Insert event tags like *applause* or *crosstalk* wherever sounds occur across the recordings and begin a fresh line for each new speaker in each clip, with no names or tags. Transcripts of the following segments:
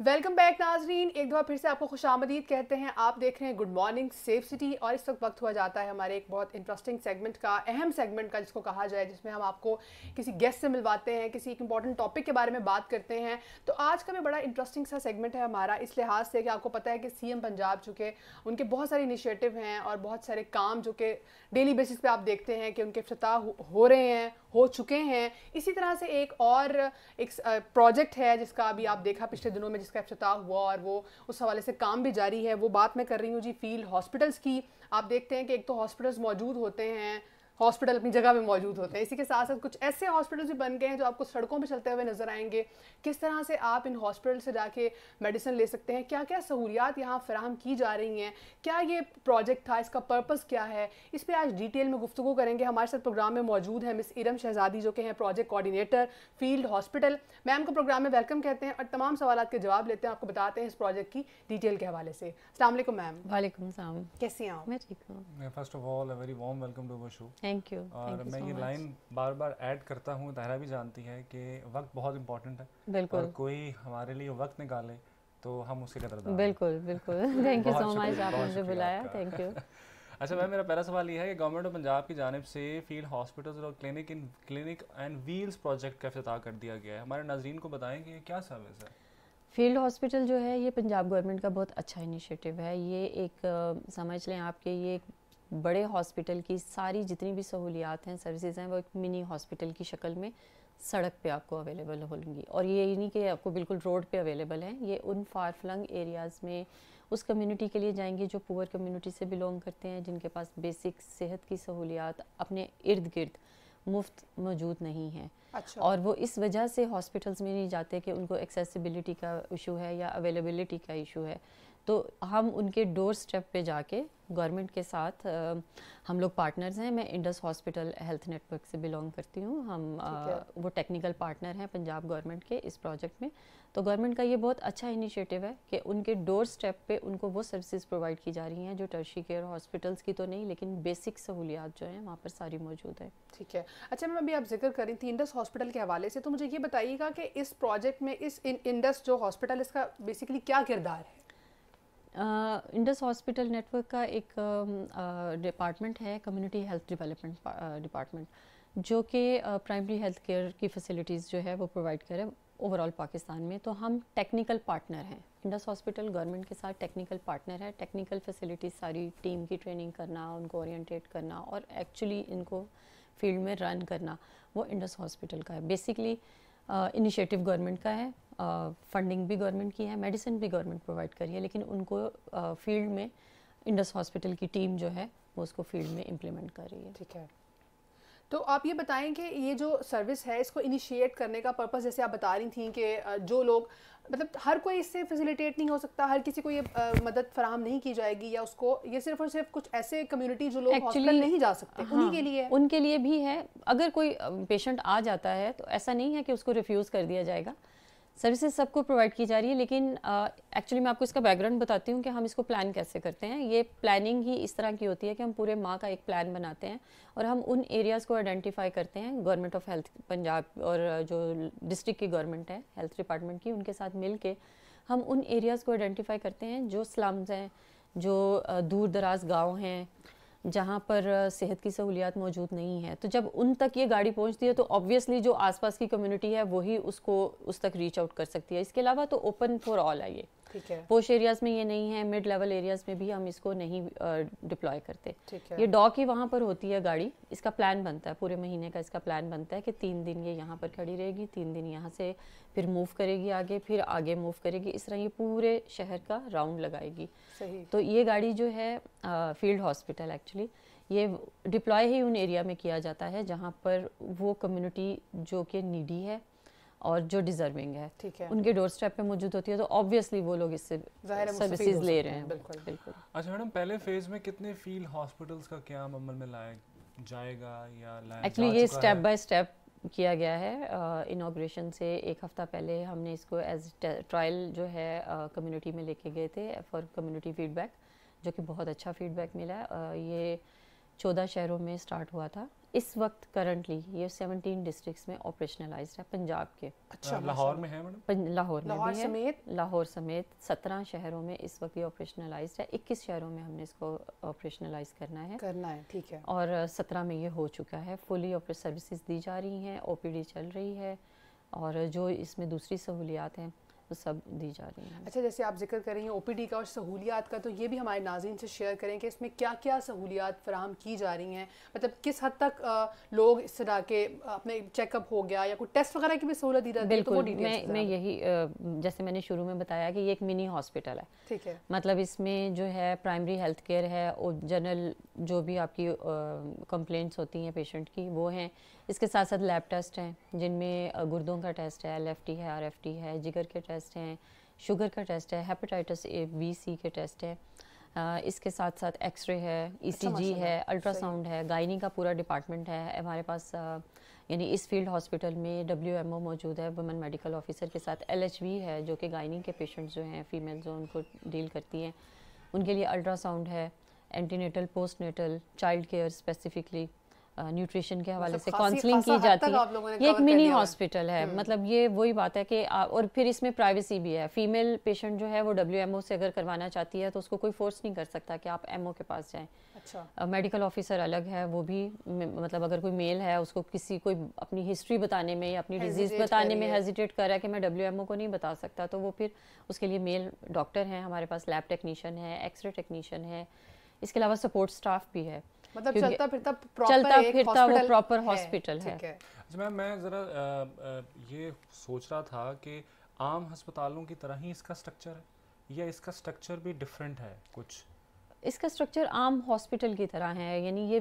Welcome back नाजरीन। एक बार फिर से आपको खुश आमदीद कहते हैं। आप देख रहे हैं गुड मॉर्निंग सेफ़ सिटी और इस वक्त वक्त हुआ जाता है हमारे एक बहुत इंटरेस्टिंग सेगमेंट का, अहम सेगमेंट का, जिसको कहा जाए, जिसमें हम आपको किसी गेस्ट से मिलवाते हैं, किसी एक इंपॉर्टेंट टॉपिक के बारे में बात करते हैं। तो आज का भी बड़ा इंटरेस्टिंग सा सेगमेंट है हमारा, इस लिहाज से कि आपको पता है कि सीएम पंजाब चुके उनके बहुत सारे इनिशिएटिव हैं और बहुत सारे काम जो कि डेली बेसिस पर आप देखते हैं कि उनके अफ्ताह हो रहे हैं। हो चुके हैं। इसी तरह से एक और, एक प्रोजेक्ट है जिसका अभी आप देखा पिछले दिनों में जिसका अफ्ताह हुआ और वो उस हवाले से काम भी जारी है। वो बात मैं कर रही हूँ जी फ़ील्ड हॉस्पिटल्स की। आप देखते हैं कि एक तो हॉस्पिटल्स मौजूद होते हैं हॉस्पिटल अपनी जगह में मौजूद होते हैं। इसी के साथ साथ कुछ ऐसे हॉस्पिटल भी बन गए हैं जो आपको सड़कों पर चलते हुए नज़र आएँगे। किस तरह से आप इन हॉस्पिटल से जाके मेडिसिन ले सकते हैं? क्या क्या सहूलियात यहाँ फराहम की जा रही हैं? क्या ये प्रोजेक्ट था? इसका पर्पज़ क्या है? इस पर आज डिटेल में गुफ्तु करेंगे। हमारे साथ प्रोग्राम में मौजूद है मिस इरम शहजादी जो कि हैं project coordinator field hospital. Ma'am को प्रोग्राम में वेलकम कहते हैं और तमाम सवाल के जवाब लेते हैं। आपको बताते हैं इस प्रोजेक्ट की डिटेल के हवाले से। असल मैम।
वालेकुम
कैसी हैं आप?
मैं ठीक हूँ।
First of all very warm welcome to show
thank you
और Thank मैं so ये लाइन बार बार ऐड करता हूँ ताहरा भी जानती है कि वक्त बहुत इंपॉर्टेंट है।
बिल्कुल।
और कोई हमारे लिए वक्त निकाले तो हम उसके कदर
बिल्कुल बिल्कुल। थैंक यू सो मच आपने मुझे बुलाया। थैंक यू *laughs*
अच्छा मैम मेरा पहला सवाल ये है कि गवर्नमेंट ऑफ़ पंजाब की जानब से फ़ील्ड हॉस्पिटल्स और clinic in clinic and wheels project का अफ्ताह कर दिया गया है। हमारे नाजरीन को बताएँ कि ये क्या सर्विस है?
फ़ील्ड हॉस्पिटल जो है ये पंजाब गवर्नमेंट का बहुत अच्छा इनिशिएटिव है। ये एक समझ लें आपके ये एक बड़े हॉस्पिटल की सारी जितनी भी सहूलियात हैं सर्विसेज़ हैं वो एक मिनी हॉस्पिटल की शक्ल में सड़क पे आपको अवेलेबल होंगी। और ये नहीं कि आपको बिल्कुल रोड पे अवेलेबल हैं ये उन फार फ्लंग एरियाज़ में उस कम्युनिटी के लिए जाएँगे जो पुअर कम्युनिटी से बिलोंग करते हैं जिनके पास बेसिक सेहत की सहूलियात अपने इर्द गिर्द मुफ़्त मौजूद नहीं है।
अच्छा।
और वो इस वजह से हॉस्पिटल्स में नहीं जाते कि उनको एक्सेसिबिलिटी का इशू है या अवेलेबिलिटी का इशू है। तो हम उनके डोर स्टेप पे जाके गवर्नमेंट के साथ आ, हम लोग पार्टनर्स हैं। मैं इंडस हॉस्पिटल हेल्थ नेटवर्क से बिलोंग करती हूँ। हम आ, वो टेक्निकल पार्टनर हैं पंजाब गवर्नमेंट के इस प्रोजेक्ट में। तो गवर्नमेंट का ये बहुत अच्छा इनिशिएटिव है कि उनके डोर स्टेप पे उनको वो सर्विसेज़ प्रोवाइड की जा रही हैं जो टर्शी केयर हॉस्पिटल्स की तो नहीं लेकिन बेसिक सहूलियात जो हैं वहाँ पर सारी मौजूद है।
ठीक है। अच्छा मैम अभी आप ज़िक्र करी थी इंडस हॉस्पिटल के हवाले से तो मुझे ये बताइएगा कि इस प्रोजेक्ट में इस इंडस जो हॉस्पिटल इसका बेसिकली क्या किरदार है?
इंडस हॉस्पिटल नेटवर्क का एक डिपार्टमेंट uh, है कम्युनिटी हेल्थ डेवलपमेंट डिपार्टमेंट जो कि प्राइमरी हेल्थ केयर की फैसिलिटीज़ जो है वो प्रोवाइड करे ओवरऑल पाकिस्तान में। तो हम टेक्निकल पार्टनर हैं। इंडस हॉस्पिटल गवर्नमेंट के साथ टेक्निकल पार्टनर है। टेक्निकल फैसिलिटीज़ सारी टीम की ट्रेनिंग करना उनको ओरिएंटेट करना और एक्चुअली इनको फ़ील्ड में रन करना वो इंडस हॉस्पिटल का है। बेसिकली इनिशिएटिव गवर्नमेंट का है। फंडिंग भी गवर्नमेंट की है मेडिसिन भी गवर्नमेंट प्रोवाइड करी है लेकिन उनको फ़ील्ड में इंडस हॉस्पिटल की टीम जो है वो उसको फ़ील्ड में इम्प्लीमेंट कर रही है।
ठीक है। तो आप ये बताएँ कि ये जो सर्विस है इसको इनिशिएट करने का पर्पस जैसे आप बता रही थी कि जो लोग मतलब हर कोई इससे फैसिलिटेट नहीं हो सकता हर किसी को ये आ, मदद फराहम नहीं की जाएगी या उसको ये सिर्फ़ और सिर्फ़ कुछ ऐसे कम्युनिटी जो लोग हॉस्पिटल नहीं जा सकते हाँ, उन्हीं के लिए?
उनके लिए भी है। अगर कोई पेशेंट आ जाता है तो ऐसा नहीं है कि उसको रिफ्यूज़ कर दिया जाएगा। सर्विसेज़ सबको प्रोवाइड की जा रही है लेकिन एक्चुअली uh, मैं आपको इसका बैकग्राउंड बताती हूँ कि हम इसको प्लान कैसे करते हैं। ये प्लानिंग ही इस तरह की होती है कि हम पूरे माह का एक प्लान बनाते हैं और हम उन एरियाज़ को आइडेंटिफाई करते हैं गवर्नमेंट ऑफ़ हेल्थ पंजाब और जो डिस्ट्रिक्ट की गवर्नमेंट है हेल्थ डिपार्टमेंट की उनके साथ मिल के हम उन एरियाज़ को आइडेंटिफाई करते हैं जो स्लम्स हैं जो दूर दराज गाँव हैं जहाँ पर सेहत की सहूलियात मौजूद नहीं है। तो जब उन तक ये गाड़ी पहुँचती है तो ऑब्वियसली जो आसपास की कम्युनिटी है, वही उसको, उस तक रीच आउट कर सकती है। इसके अलावा तो ओपन फॉर ऑल है ये। पोश एरियाज़ में ये नहीं है मिड लेवल एरियाज़ में भी हम इसको नहीं डिप्लॉय करते। ये डॉक ही वहाँ पर होती है गाड़ी इसका प्लान बनता है पूरे महीने का इसका प्लान बनता है कि तीन दिन ये यहाँ पर खड़ी रहेगी तीन दिन यहाँ से फिर मूव करेगी आगे फिर आगे मूव करेगी। इस तरह ये पूरे शहर का राउंड लगाएगी।
सही।
तो ये गाड़ी जो है फ़ील्ड हॉस्पिटल एक्चुअली ये डिप्लॉय ही उन एरिया में किया जाता है जहाँ पर वो कम्युनिटी जो कि नीडी है और जो डिजर्विंग है।
ठीक है।
उनके डोर स्टेप पे मौजूद होती है तो ऑब्वियसली वो लोग इससे सर्विसेज़ ले रहे हैं
बिल्कुल। बिल्कुल।
अच्छा मैडम पहले फ़ेज़ में कितने फ़ील्ड हॉस्पिटल्स का क्या अमल में लाया जाएगा या
एक्चुअली ये स्टेप बाय स्टेप किया गया है। इनाग्रेशन uh, से एक हफ़्ता पहले हमने इसको एज ट्रायल जो है कम्युनिटी uh, में लेके गए थे फॉर कम्युनिटी फीडबैक जो कि बहुत अच्छा फीडबैक मिला। है uh, ये चौदह शहरों में स्टार्ट हुआ था। इस वक्त करंटली ये 17 डिस्ट्रिक्ट्स में ऑपरेशनलाइज्ड है पंजाब के।
अच्छा
लाहौर में है मैडम?
लाहौर में भी है।
समेत?
लाहौर समेत 17 शहरों में इस वक्त ये ऑपरेशनलाइज्ड है। 21 शहरों में हमने इसको ऑपरेशनलाइज करना है।
करना है ठीक है।
और 17 में ये हो चुका है। फुली ऑपरेट सर्विसेज़ दी जा रही हैं ओपीडी चल रही है। और जो इसमें दूसरी सहूलियात हैं वो सब दी जा रही है।
अच्छा जैसे आप ज़िक्र कर रही हैं ओपीडी का और सहूलियात का तो ये भी हमारे नाजीन से शेयर करें कि इसमें क्या क्या सहूलियात फराहम की जा रही हैं? मतलब किस हद तक आ, लोग इस तरह के अपने चेकअप हो गया या कोई टेस्ट वगैरह की भी सहूलत दी जाती है? तो वो
मैं मैं यही जैसे मैंने शुरू में बताया कि ये एक मिनी हॉस्पिटल है।
ठीक है।
मतलब इसमें जो है प्राइमरी हेल्थ केयर है और जनरल जो भी आपकी कंप्लेंट्स होती हैं पेशेंट की वो हैं। इसके साथ साथ लैब टेस्ट हैं जिनमें गुर्दों का टेस्ट है एल है आरएफटी है जिगर के टेस्ट हैं शुगर का टेस्ट है हेपेटाइटिस ए बी सी के टेस्ट है। अ, इसके साथ साथ एक्सरे है ईसीजी
माशाल्लाह,
है अल्ट्रासाउंड है गायनी का पूरा डिपार्टमेंट है। हमारे पास यानी इस फ़ील्ड हॉस्पिटल में डब्ल्यूएमओ मौजूद है वुमेन मेडिकल ऑफिसर के साथ। एल है जो कि गायनी के पेशेंट्स जो हैं फीमेल जो उनको डील करती हैं। उनके लिए अल्ट्रासाउंड है antenatal postnatal child care specifically nutrition के हवाले
मतलब
से काउंसलिंग की जाती है। ये एक मिनी। हॉस्पिटल है। मतलब ये वही बात है कि और फिर इसमें प्राइवेसी भी है। फीमेल पेशेंट जो है वो डब्ल्यू से अगर करवाना चाहती है तो उसको कोई फोर्स नहीं कर सकता कि आप एमओ के पास जाएँ।
अच्छा।
मेडिकल ऑफिसर अलग है वो भी मतलब अगर कोई मेल है उसको किसी कोई अपनी हिस्ट्री बताने में या अपनी डिज़ीज़ बताने में हेजिटेट कर रहा है कि मैं डब्ल्यू को नहीं बता सकता तो वो फिर उसके लिए मेल डॉक्टर हैं हमारे पास लैब टेक्नीशियन है एक्सरे टेक्नीशियन है। इसके अलावा सपोर्ट स्टाफ भी है।
मतलब चलता फिरता प्रॉपर
चलता फिरता वो
hospital
proper
है,
अच्छा मैम मैं ज़रा ये सोच रहा था कि आम अस्पतालों की तरह ही इसका स्ट्रक्चर है या इसका स्ट्रक्चर भी डिफरेंट है कुछ?
इसका स्ट्रक्चर आम हॉस्पिटल की तरह है यानी ये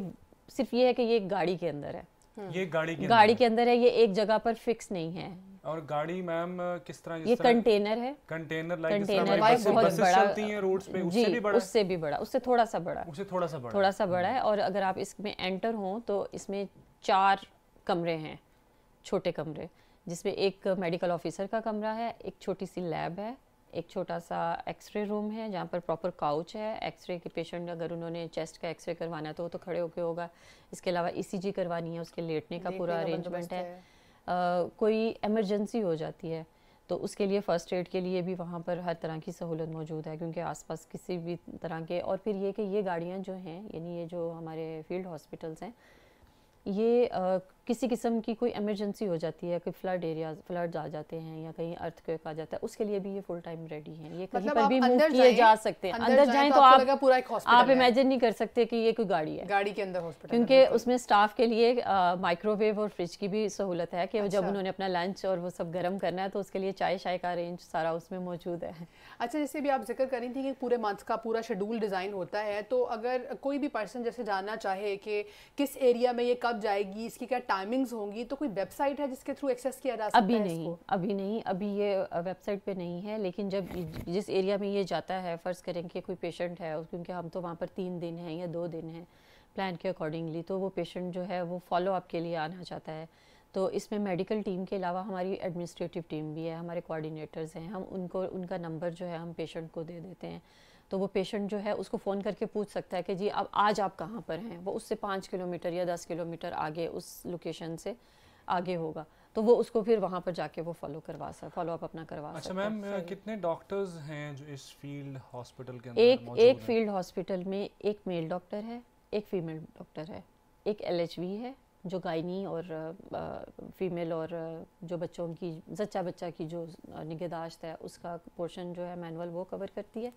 सिर्फ़ ये है कि ये एक गाड़ी के अंदर है।
ये गाड़ी के
गाड़ी के अंदर है ये एक जगह पर फिक्स नहीं है।
और गाड़ी मैम किस तरह
ये कंटेनर है।
कंटेनर लाइक
कंटेनर
हमारी
बहुत
बसें
बड़ा।
चलती हैं रोड्स पे उससे भी बड़ा।
उससे भी बड़ा उससे थोड़ा सा बड़ा।
उससे थोड़ा सा बड़ा।
थोड़ा सा बड़ा है और अगर आप इसमें एंटर हों तो इसमें चार कमरे हैं छोटे कमरे जिसमें एक मेडिकल ऑफिसर का कमरा है एक छोटी सी लैब है एक छोटा सा एक्सरे रूम है जहाँ पर प्रॉपर काउच है। एक्सरे के पेशेंट अगर उन्होंने चेस्ट का एक्सरे करवाना है तो वो तो खड़े होके होगा। इसके अलावा ईसीजी करवानी है उसके लेटने का पूरा अरेंजमेंट है। कोई एमरजेंसी हो जाती है तो उसके लिए फ़र्स्ट एड के लिए भी वहाँ पर हर तरह की सहूलत मौजूद है, क्योंकि आसपास किसी भी तरह के, और फिर ये कि ये गाड़ियाँ जो हैं, यानी ये जो हमारे फ़ील्ड हॉस्पिटल्स हैं, ये किसी किस्म की कोई इमरजेंसी हो जाती है कोई फ्लड एरिया फ्लड आ जाते हैं या कहीं अर्थक्वेक आ जाता है उसके लिए भी ये फुल टाइम रेडी हैं। ये कहीं
मतलब
पर भी मूव
अंदर
किए जा सकते हैं।
अंदर
अंदर
जाएँ
जाएँ
तो
तो आप
पूरा एक
आप इमेजिन नहीं कर सकते कि ये कोई गाड़ी है।
गाड़ी के अंदर हॉस्पिटल
क्योंकि उसमें स्टाफ के लिए माइक्रोवेव और फ्रिज की भी सहूलत है कि जब
अच्छा।
उन्होंने अपना लंच और वो सब गर्म करना है तो उसके लिए चाय शाय का अरेंज सारा उसमें मौजूद है।
अच्छा जैसे भी आप ज़िक्र कर रही थी कि पूरे मंथ का पूरा शेड्यूल डिज़ाइन होता है तो अगर कोई भी पर्सन जैसे जानना चाहे कि किस एरिया में ये कब जाएगी इसकी क्या टाइमिंग्स होंगी तो कोई वेबसाइट है जिसके थ्रू एक्सेस किया जा सकता
अभी
है
नहीं
इसको?
अभी नहीं अभी ये वेबसाइट पे नहीं है लेकिन जब जिस एरिया में ये जाता है फ़र्ज़ करें कि कोई पेशेंट है क्योंकि हम तो वहाँ पर तीन दिन हैं या दो दिन हैं प्लान के अकॉर्डिंगली तो वो पेशेंट जो है वो फॉलो अप के लिए आना चाहता है तो इसमें मेडिकल टीम के अलावा हमारी एडमिनिस्ट्रेटिव टीम भी है हमारे कोऑर्डिनेटर्स हैं हम उनको उनका नंबर जो है हम पेशेंट को दे देते हैं तो वो पेशेंट जो है उसको फ़ोन करके पूछ सकता है कि जी अब आज आप कहाँ पर हैं? वो उससे पाँच किलोमीटर या दस किलोमीटर आगे उस लोकेशन से आगे होगा। तो वो उसको फिर वहाँ पर जाके वो फॉलो करवा सकता फॉलो अप अपना करवा
अच्छा मैम कितने डॉक्टर्स हैं जो इस फ़ील्ड हॉस्पिटल के अंदर
एक एक फ़ील्ड हॉस्पिटल में एक मेल डॉक्टर है एक फीमेल डॉक्टर है। एक एलएचवी है जो गायनी और फीमेल और जो बच्चों की जच्चा बच्चा की जो निगहदाश्त है उसका पोर्शन जो है मैनुअल वो कवर करती है।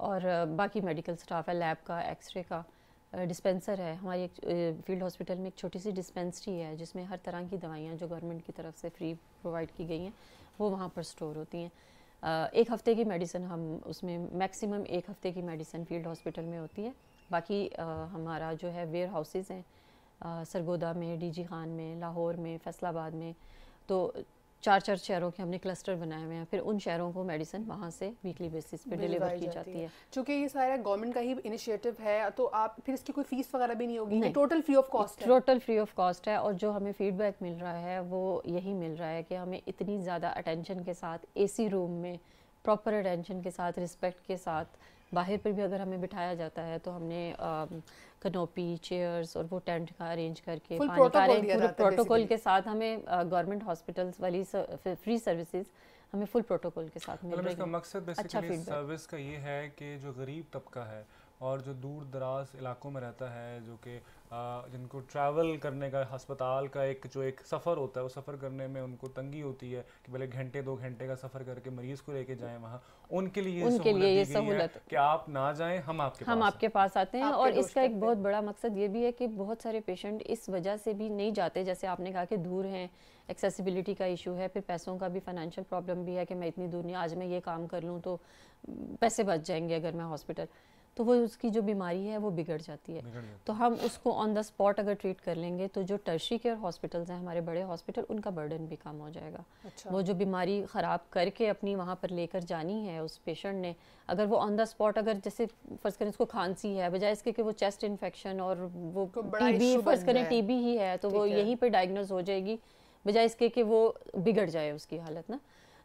और बाकी मेडिकल स्टाफ है लैब का एक्सरे का डिस्पेंसर है। हमारी एक फ़ील्ड हॉस्पिटल में एक छोटी सी डिस्पेंसरी है जिसमें हर तरह की दवाइयाँ जो गवर्नमेंट की तरफ़ से फ्री प्रोवाइड की गई हैं वो वहाँ पर स्टोर होती हैं। एक हफ़्ते की मेडिसिन हम उसमें मैक्सिमम एक हफ़्ते की मेडिसिन फ़ील्ड हॉस्पिटल में होती है। बाकी अ, हमारा जो है वेयर हाउसेज़ हैं सरगोदा में डीजी खान में लाहौर में फैसलाबाद में तो चार चार शहरों के हमने क्लस्टर बनाए हुए हैं फिर उन शहरों को मेडिसिन वहाँ से वीकली बेसिस पे डिलीवर की
जाती
है।
चूँकि ये सारा गवर्नमेंट का ही इनिशिएटिव है तो आप फिर इसकी कोई फ़ीस वगैरह भी नहीं होगी? टोटल फ्री ऑफ़ कॉस्ट है।
टोटल फ्री ऑफ़ कॉस्ट है और जो हमें फीडबैक मिल रहा है वो यही मिल रहा है कि हमें इतनी ज़्यादा अटेंशन के साथ एसी रूम में प्रॉपर अटेंशन के साथ रिस्पेक्ट के साथ बाहर पर भी अगर हमें बिठाया जाता है तो हमने कनोपी चेयर्स और वो टेंट का अरेंज करके पानी का प्रोटोकॉल के साथ हमें गवर्नमेंट हॉस्पिटल्स वाली फ्री सर्विसेज़ हमें फुल प्रोटोकॉल के साथ मिल
मतलब
रही
इसका मकसद
अच्छा
बेसिकली सर्विस का ये है कि जो गरीब तबका है और जो दूर दराज इलाकों में रहता है जो कि जिनको ट्रैवल करने का अस्पताल का एक जो एक सफ़र होता है वो सफ़र करने में उनको तंगी होती है कि भले घंटे दो घंटे का सफ़र करके मरीज़ को लेके जाएँ वहाँ उनके लिए
उनके लिए ये सहूलत।
कि आप ना जाएँ हम आपके
हम
पास
आपके पास आते हैं और इसका एक बहुत बड़ा मकसद ये भी है कि बहुत सारे पेशेंट इस वजह से भी नहीं जाते जैसे आपने कहा कि दूर हैं एक्सेसिबिलिटी का इशू है फिर पैसों का भी फाइनेंशियल प्रॉब्लम भी है कि मैं इतनी दूर नहीं आज मैं ये काम कर लूँ तो पैसे बच जाएँगे अगर मैं हॉस्पिटल तो वो उसकी जो बीमारी है वो बिगड़ जाती है।
बिगड़
तो हम उसको ऑन द स्पॉट अगर ट्रीट कर लेंगे तो जो टर्शी केयर हॉस्पिटल्स हैं हमारे बड़े हॉस्पिटल उनका बर्डन भी कम हो जाएगा।
अच्छा।
वो जो बीमारी ख़राब करके अपनी वहाँ पर लेकर जानी है उस पेशेंट ने अगर वो ऑन द स्पॉट अगर जैसे फ़र्ज़ करें उसको खांसी है बजाय इसके कि वो चेस्ट इन्फेक्शन और वो टीबी
issue
फ़र्ज़ करें। टीबी ही। है तो वो यहीं पे डायग्नोज हो जाएगी बजाय इसके कि वो बिगड़ जाए उसकी हालत ना।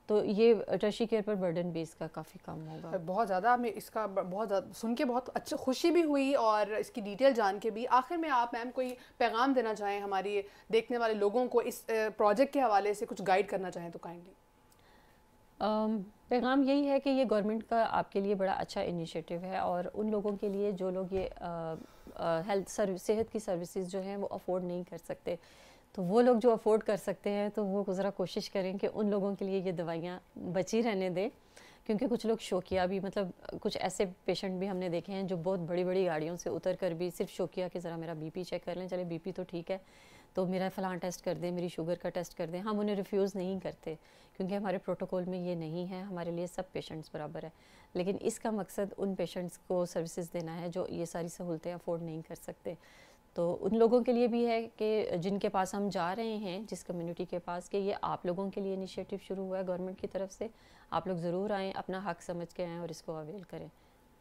तो ये टर्शी केयर पर बर्डन भी इसका काफ़ी कम होगा।
बहुत ज़्यादा हमें इसका बहुत ज़्यादा सुन के बहुत अच्छा खुशी भी हुई और इसकी डिटेल जान के भी। आखिर में आप मैम कोई पैगाम देना चाहें हमारी देखने वाले लोगों को इस प्रोजेक्ट के हवाले से कुछ गाइड करना चाहें तो काइंडली
पैगाम यही है कि ये गवर्नमेंट का आपके लिए बड़ा अच्छा इनिशिएटिव है और उन लोगों के लिए जो लोग ये हेल्थ सर्विस सेहत की सर्विसेज़ जो हैं वो अफोर्ड नहीं कर सकते। तो वो लोग जो अफोर्ड कर सकते हैं तो वो ज़रा कोशिश करें कि उन लोगों के लिए ये दवाइयाँ बची रहने दें। क्योंकि कुछ लोग शोकिया भी मतलब कुछ ऐसे पेशेंट भी हमने देखे हैं जो बहुत बड़ी बड़ी गाड़ियों से उतर कर भी सिर्फ़ शोकिया के ज़रा मेरा बीपी चेक कर लें, चले बीपी तो ठीक है तो मेरा फ़लाँ टेस्ट कर दें, मेरी शुगर का टेस्ट कर दें। हम उन्हें रिफ्यूज़ नहीं करते, क्योंकि हमारे प्रोटोकॉल में ये नहीं है, हमारे लिए सब पेशेंट्स बराबर है। लेकिन इसका मकसद उन पेशेंट्स को सर्विसेज़ देना है जो ये सारी सहूलतें अफोर्ड नहीं कर सकते। तो उन लोगों के लिए भी है कि जिनके पास हम जा रहे हैं जिस कम्युनिटी के पास कि ये आप लोगों के लिए इनिशिएटिव शुरू हुआ है गवर्नमेंट की तरफ़ से आप लोग ज़रूर आएँ अपना हक समझ के आएँ और इसको अवेल करें।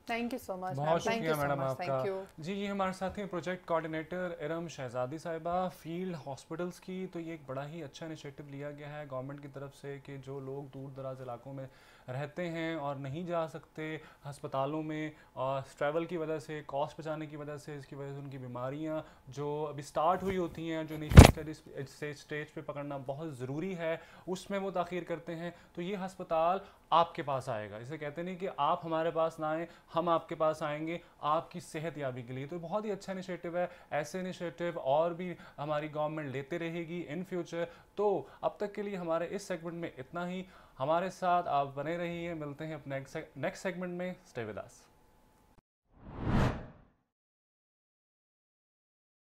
थैंक यू सो मच
बहुत शुक्रिया मैडम
थैंक यू
आपका। जी ये हमारे साथ हैं प्रोजेक्ट कोऑर्डिनेटर इरम शहजादी साहिबा फ़ील्ड हॉस्पिटल्स की। तो ये एक बड़ा ही अच्छा इनिशिएटिव लिया गया है गवर्नमेंट की तरफ़ से कि जो लोग दूर दराज इलाकों में रहते हैं और नहीं जा सकते अस्पतालों में, और ट्रैवल की वजह से कॉस्ट बचाने की वजह से, इसकी वजह से उनकी बीमारियाँ जो अभी स्टार्ट हुई होती हैं, जो नीचे स्टेज स्टेज पे पकड़ना बहुत ज़रूरी है, उसमें वो ताखीर करते हैं। तो ये अस्पताल आपके पास आएगा। इसे कहते नहीं कि आप हमारे पास ना आएँ, हम आपके पास आएँगे, आपकी सेहत याबी के लिए। तो बहुत ही अच्छा इनिशिएटिव है। ऐसे इनिशिएटिव और भी हमारी गवर्नमेंट लेते रहेगी इन फ्यूचर तो अब तक के लिए हमारे इस सेगमेंट में इतना ही। हमारे साथ आप बने रहिए मिलते हैं अपने नेक्स्ट सेगमेंट में। Stay with us